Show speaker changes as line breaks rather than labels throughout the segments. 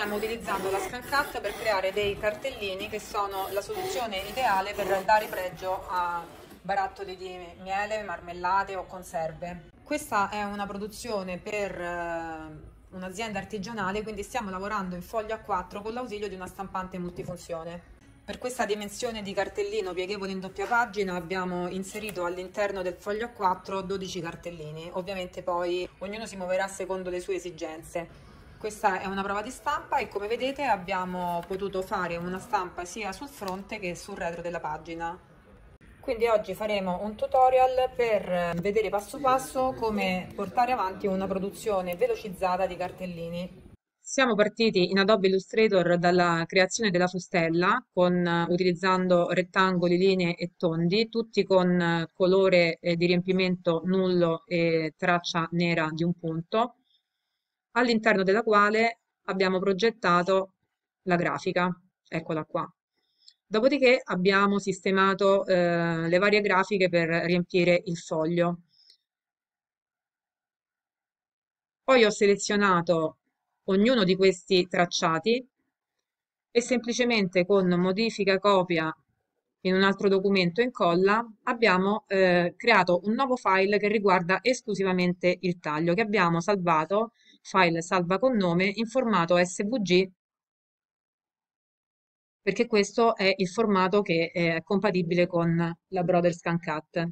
stiamo utilizzando la ScanCut per creare dei cartellini che sono la soluzione ideale per dare pregio a barattoli di miele, marmellate o conserve. Questa è una produzione per eh, un'azienda artigianale, quindi stiamo lavorando in foglio A4 con l'ausilio di una stampante multifunzione. Per questa dimensione di cartellino pieghevole in doppia pagina abbiamo inserito all'interno del foglio A4 12 cartellini, ovviamente poi ognuno si muoverà secondo le sue esigenze. Questa è una prova di stampa e come vedete abbiamo potuto fare una stampa sia sul fronte che sul retro della pagina. Quindi oggi faremo un tutorial per vedere passo passo come portare avanti una produzione velocizzata di cartellini. Siamo partiti in Adobe Illustrator dalla creazione della fustella con, utilizzando rettangoli, linee e tondi, tutti con colore eh, di riempimento nullo e traccia nera di un punto, all'interno della quale abbiamo progettato la grafica, eccola qua. Dopodiché abbiamo sistemato eh, le varie grafiche per riempire il foglio. Poi ho selezionato ognuno di questi tracciati e semplicemente con modifica copia in un altro documento incolla abbiamo eh, creato un nuovo file che riguarda esclusivamente il taglio che abbiamo salvato, file salva con nome, in formato SVG perché questo è il formato che è compatibile con la Brother Scan Cut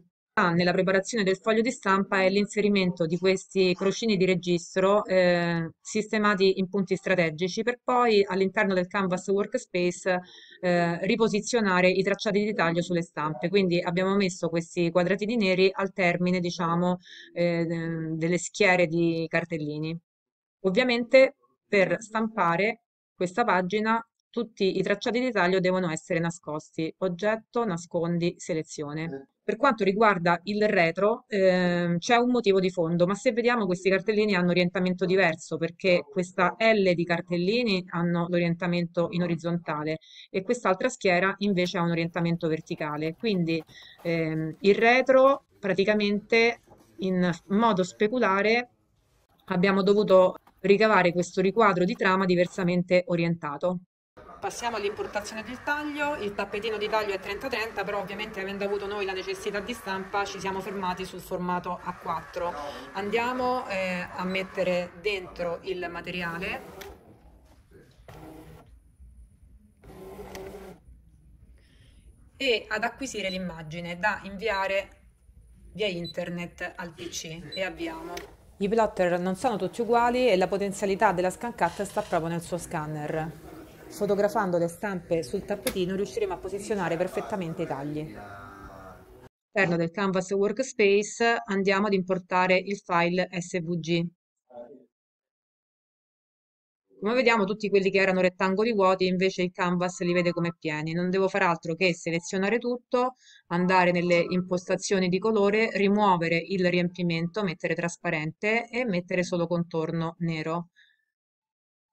nella preparazione del foglio di stampa è l'inserimento di questi crocini di registro eh, sistemati in punti strategici per poi all'interno del Canvas Workspace eh, riposizionare i tracciati di taglio sulle stampe. Quindi abbiamo messo questi quadratini neri al termine, diciamo, eh, delle schiere di cartellini. Ovviamente per stampare questa pagina tutti i tracciati di taglio devono essere nascosti. Oggetto, nascondi, selezione. Per quanto riguarda il retro, eh, c'è un motivo di fondo, ma se vediamo questi cartellini hanno orientamento diverso perché questa L di cartellini hanno l'orientamento in orizzontale e quest'altra schiera invece ha un orientamento verticale. Quindi ehm, il retro praticamente in modo speculare abbiamo dovuto ricavare questo riquadro di trama diversamente orientato. Passiamo all'importazione del taglio, il tappetino di taglio è 30-30, però ovviamente avendo avuto noi la necessità di stampa ci siamo fermati sul formato A4. Andiamo eh, a mettere dentro il materiale. E ad acquisire l'immagine da inviare via internet al PC e avviamo. I plotter non sono tutti uguali e la potenzialità della ScanCut sta proprio nel suo scanner. Fotografando le stampe sul tappetino riusciremo a posizionare perfettamente i tagli. All'interno del Canvas Workspace andiamo ad importare il file SVG. Come vediamo tutti quelli che erano rettangoli vuoti invece il canvas li vede come pieni. Non devo fare altro che selezionare tutto, andare nelle impostazioni di colore, rimuovere il riempimento, mettere trasparente e mettere solo contorno nero.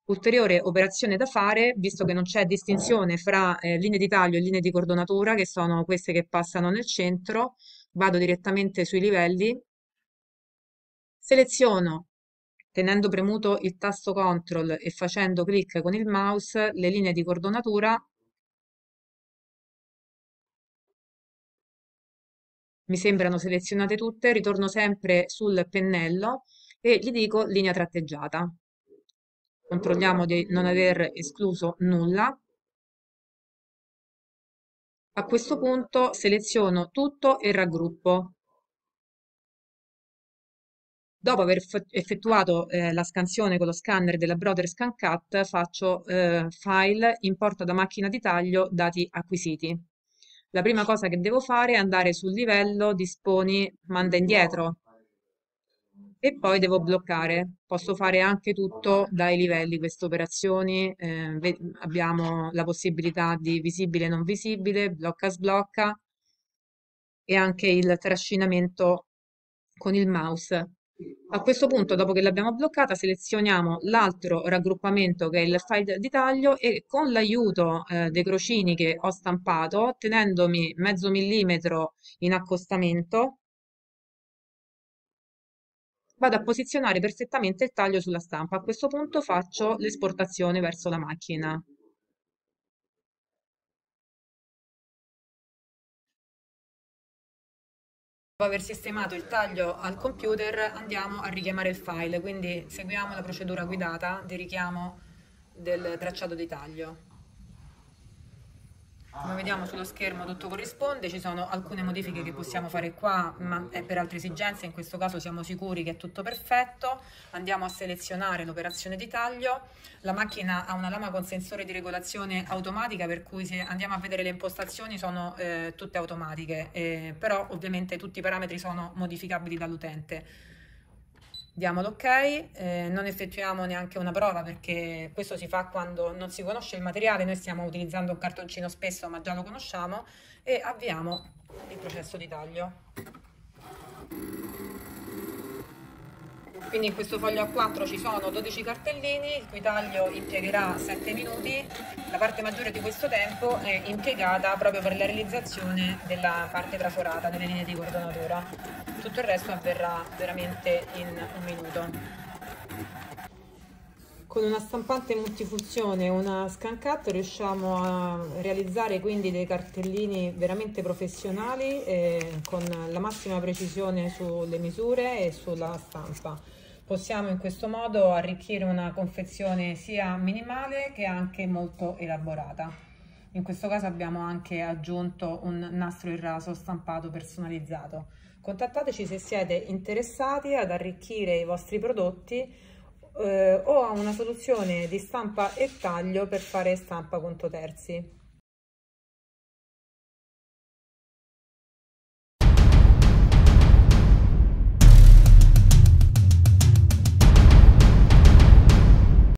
Ulteriore operazione da fare, visto che non c'è distinzione fra eh, linee di taglio e linee di cordonatura, che sono queste che passano nel centro, vado direttamente sui livelli, seleziono tenendo premuto il tasto CTRL e facendo clic con il mouse le linee di cordonatura mi sembrano selezionate tutte, ritorno sempre sul pennello e gli dico linea tratteggiata controlliamo di non aver escluso nulla. A questo punto seleziono tutto e raggruppo. Dopo aver effettuato eh, la scansione con lo scanner della Brother ScanCut, faccio eh, File, importa da macchina di taglio dati acquisiti. La prima cosa che devo fare è andare sul livello Disponi, manda indietro, e poi devo bloccare. Posso fare anche tutto dai livelli, queste operazioni. Eh, abbiamo la possibilità di visibile e non visibile, blocca sblocca e anche il trascinamento con il mouse. A questo punto, dopo che l'abbiamo bloccata, selezioniamo l'altro raggruppamento che è il file di taglio e con l'aiuto eh, dei crocini che ho stampato, tenendomi mezzo millimetro in accostamento, vado a posizionare perfettamente il taglio sulla stampa. A questo punto faccio l'esportazione verso la macchina. Dopo aver sistemato il taglio al computer andiamo a richiamare il file, quindi seguiamo la procedura guidata di richiamo del tracciato di taglio. Come vediamo sullo schermo tutto corrisponde, ci sono alcune modifiche che possiamo fare qua, ma è per altre esigenze, in questo caso siamo sicuri che è tutto perfetto. Andiamo a selezionare l'operazione di taglio, la macchina ha una lama con sensore di regolazione automatica, per cui se andiamo a vedere le impostazioni sono eh, tutte automatiche, eh, però ovviamente tutti i parametri sono modificabili dall'utente diamo l'ok, eh, non effettuiamo neanche una prova perché questo si fa quando non si conosce il materiale, noi stiamo utilizzando un cartoncino spesso ma già lo conosciamo e avviamo il processo di taglio. Quindi in questo foglio A4 ci sono 12 cartellini, il cui taglio impiegherà 7 minuti. La parte maggiore di questo tempo è impiegata proprio per la realizzazione della parte traforata delle linee di cordonatura. Tutto il resto avverrà veramente in un minuto. Con una stampante multifunzione e una scan cut riusciamo a realizzare quindi dei cartellini veramente professionali eh, con la massima precisione sulle misure e sulla stampa. Possiamo in questo modo arricchire una confezione sia minimale che anche molto elaborata. In questo caso abbiamo anche aggiunto un nastro in raso stampato personalizzato. Contattateci se siete interessati ad arricchire i vostri prodotti eh, o a una soluzione di stampa e taglio per fare stampa conto terzi.